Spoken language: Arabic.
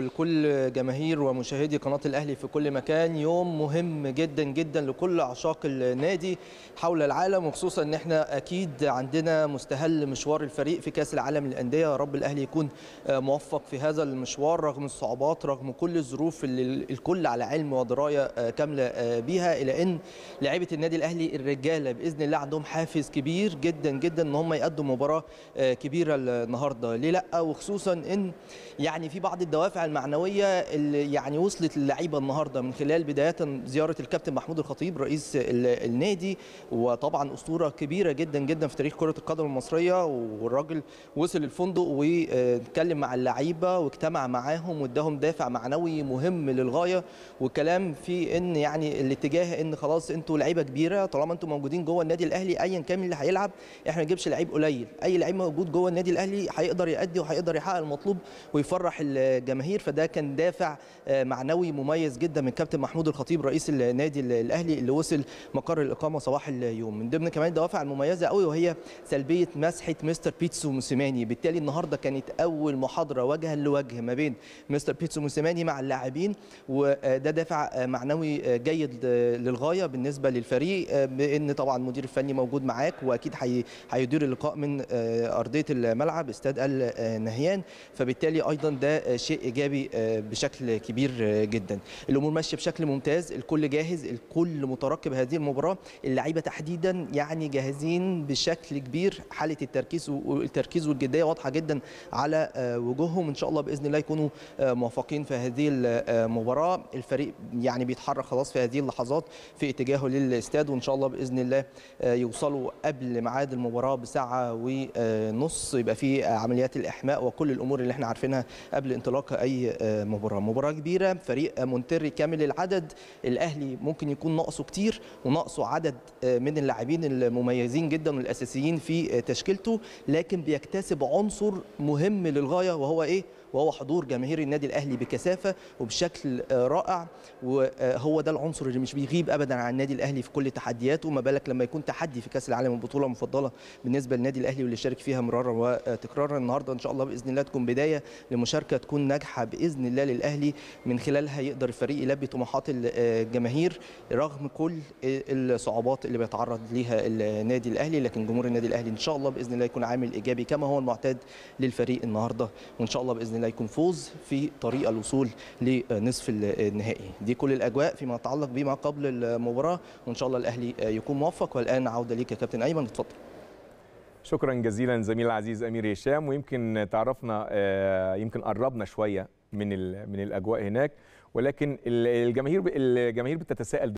لكل جماهير ومشاهدي قناة الأهلي في كل مكان. يوم مهم جدا جدا لكل عشاق النادي حول العالم وخصوصا إن إحنا أكيد عندنا مستهل مشوار الفريق في كأس العالم للأندية. يا رب الأهلي يكون موفق في هذا المشوار رغم الصعوبات رغم كل الظروف اللي الكل على علم ودراية كاملة بيها. إلى أن لاعيبة النادي الأهلي الرجالة بإذن الله عندهم حافز كبير جدا جدا إن هم يقدموا مباراة كبيرة النهاردة. ليه لأ؟ وخصوصا إن يعني في بعض الدوافع المعنوية اللي يعني وصلت للعيبة النهارده من خلال بداية زيارة الكابتن محمود الخطيب رئيس النادي. وطبعا أسطورة كبيرة جدا جدا في تاريخ كرة القدم المصرية. والراجل وصل الفندق واتكلم مع اللعيبة واجتمع معاهم واداهم دافع معنوي مهم للغاية. وكلام في إن يعني الاتجاه إن خلاص أنتوا لعيبة كبيرة طالما أنتوا موجودين جوه النادي الأهلي ايا كان اللي هيلعب إحنا ما نجيبش لعيب قليل. أي لعيب موجود جوه النادي الأهلي هيقدر يأدي وهيقدر يحقق المطلوب ويفرح الجماهير. فده كان دافع معنوي مميز جدا من كابتن محمود الخطيب رئيس النادي الأهلي اللي وصل مقر الإقامة صباح اليوم. من ضمن كمان الدوافع المميزة قوي وهي سلبية مسحة مستر بيتسو موسيماني. بالتالي النهارده كانت أول محاضرة وجها لوجه ما بين مستر بيتسو موسيماني مع اللاعبين وده دافع معنوي جيد للغاية بالنسبة للفريق بإن طبعا المدير الفني موجود معاك وأكيد هيدير اللقاء من أرضية الملعب استاد النهيان فبالتالي أيضا ده شيء ايجابي بشكل كبير جدا. الأمور ماشية بشكل ممتاز. الكل جاهز الكل مترقب هذه المباراة. اللعيبة تحديدا يعني جاهزين بشكل كبير. حالة التركيز والتركيز والجدية واضحة جدا على وجوههم. إن شاء الله بإذن الله يكونوا موفقين في هذه المباراه الفريق يعني بيتحرك خلاص في هذه اللحظات في اتجاهه للاستاد. وإن شاء الله بإذن الله يوصلوا قبل ميعاد المباراة بساعة ونص. يبقى في عمليات الإحماء وكل الأمور اللي إحنا عارفينها قبل انطلاق أي مباراة. مباراة كبيرة فريق مونتري كامل العدد. الأهلي ممكن يكون ناقصه كتير وناقصه عدد من اللاعبين المميزين جدا والأساسيين في تشكيلته لكن بيكتسب عنصر مهم للغاية وهو إيه؟ وهو حضور جماهير النادي الأهلي بكثافة وبشكل رائع. وهو ده العنصر اللي مش بيغيب ابدا عن النادي الأهلي في كل تحدياته. ما بالك لما يكون تحدي في كأس العالم البطوله المفضله بالنسبة للنادي الأهلي واللي شارك فيها مرارا وتكرارا. النهارده إن شاء الله بإذن الله تكون بداية لمشاركة تكون ناجحة بإذن الله للأهلي. من خلالها يقدر الفريق يلبي طموحات الجماهير رغم كل الصعوبات اللي بيتعرض ليها النادي الأهلي. لكن جمهور النادي الأهلي إن شاء الله بإذن الله يكون عامل إيجابي كما هو المعتاد للفريق النهارده. وإن شاء الله بإذن الله يكون فوز في طريق الوصول لنصف النهائي. دي كل الأجواء فيما يتعلق بما قبل المباراة. وإن شاء الله الأهلي يكون موفق. والآن عودة ليك يا كابتن أيمن. اتفضل. شكرا جزيلا زميل العزيز أمير هشام ويمكن تعرفنا يمكن قربنا شوية من من الأجواء هناك ولكن الجماهير الجماهير بتتساءل